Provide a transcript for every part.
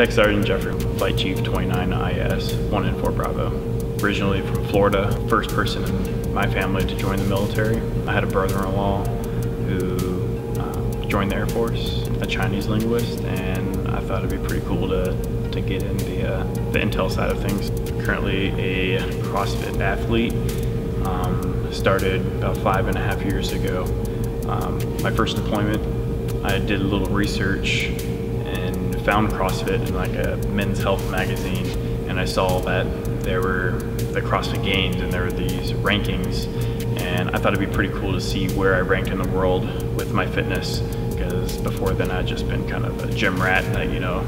Tech Sergeant Jeffrey, Flight Chief 29 IS, 1N4 Bravo. Originally from Florida, first person in my family to join the military. I had a brother-in-law who uh, joined the Air Force, a Chinese linguist, and I thought it'd be pretty cool to, to get in the, uh, the intel side of things. Currently a CrossFit athlete. Um, started about five and a half years ago. Um, my first deployment, I did a little research found CrossFit in like a men's health magazine and I saw that there were the CrossFit Games and there were these rankings and I thought it'd be pretty cool to see where I ranked in the world with my fitness because before then I'd just been kind of a gym rat, that, you know,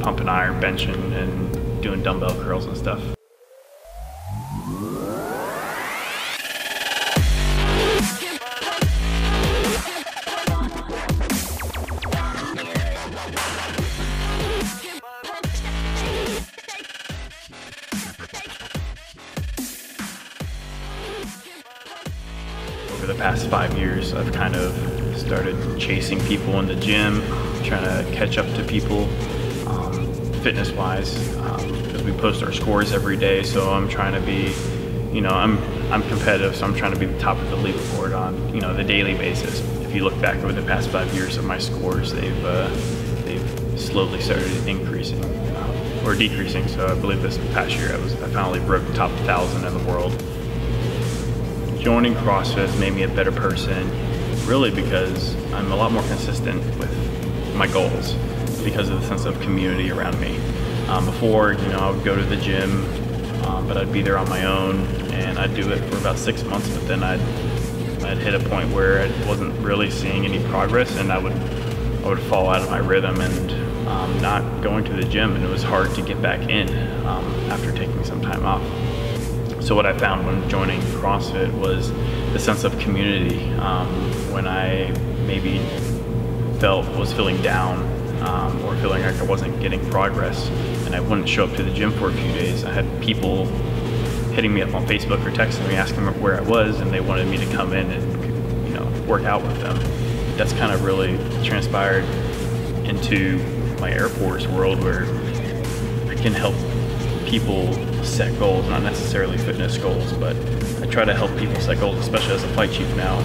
pumping iron, benching and doing dumbbell curls and stuff. Past five years, I've kind of started chasing people in the gym, trying to catch up to people um, fitness wise, because um, we post our scores every day. So I'm trying to be, you know, I'm I'm competitive, so I'm trying to be the top of the leaderboard on you know the daily basis. If you look back over the past five years of my scores, they've uh, they've slowly started increasing uh, or decreasing. So I believe this past year I was I finally broke the top thousand in the world joining CrossFit made me a better person, really because I'm a lot more consistent with my goals because of the sense of community around me. Um, before, you know, I would go to the gym, um, but I'd be there on my own, and I'd do it for about six months, but then I'd, I'd hit a point where I wasn't really seeing any progress, and I would, I would fall out of my rhythm and um, not going to the gym, and it was hard to get back in um, after taking some time off. So what I found when joining CrossFit was the sense of community. Um, when I maybe felt was feeling down um, or feeling like I wasn't getting progress, and I wouldn't show up to the gym for a few days, I had people hitting me up on Facebook or texting me asking where I was, and they wanted me to come in and you know work out with them. That's kind of really transpired into my Air Force world where I can help people set goals, not necessarily fitness goals, but I try to help people set goals, especially as a flight chief now.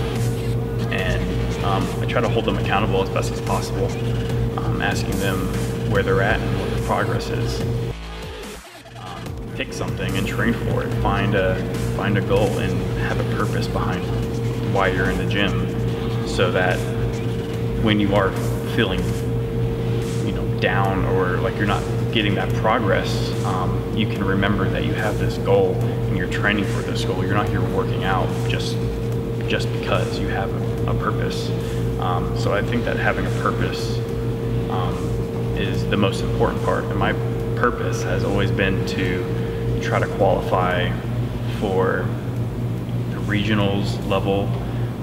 And um, I try to hold them accountable as best as possible, um, asking them where they're at and what their progress is. Um, pick something and train for it. Find a find a goal and have a purpose behind why you're in the gym, so that when you are feeling, you know, down or like you're not getting that progress, um, you can remember that you have this goal and you're training for this goal. You're not here working out just just because you have a, a purpose. Um, so I think that having a purpose um, is the most important part. And my purpose has always been to try to qualify for the regionals level,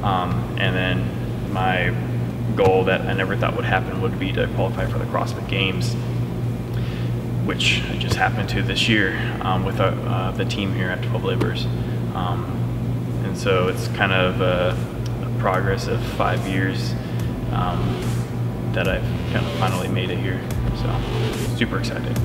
um, and then my goal that I never thought would happen would be to qualify for the CrossFit Games which I just happened to this year um, with our, uh, the team here at 12 Labours. Um, and so it's kind of a, a progress of five years um, that I've kind of finally made it here. So super excited.